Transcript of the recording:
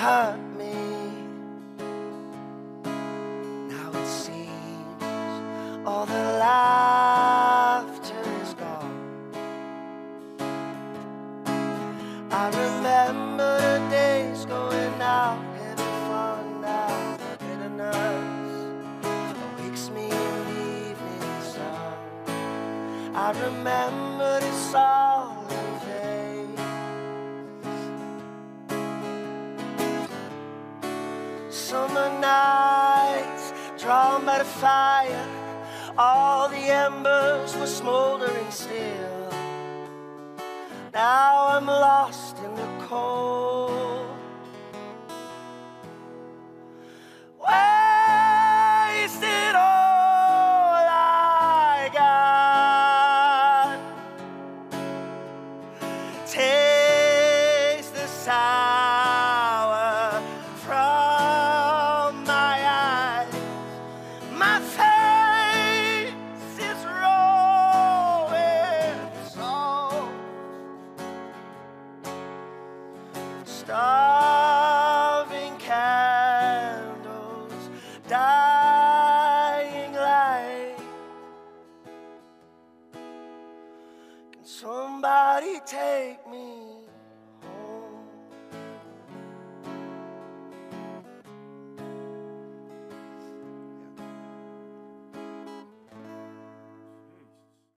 hurt me. Now it seems all the laughter is gone. I remember the days going out, fun wakes me in the evening sun. I remember the song. Summer nights, drawn by the fire, all the embers were smoldering still. Now I'm lost in the cold. Wasted all I got. Taste Starving candles, dying light. Can somebody take me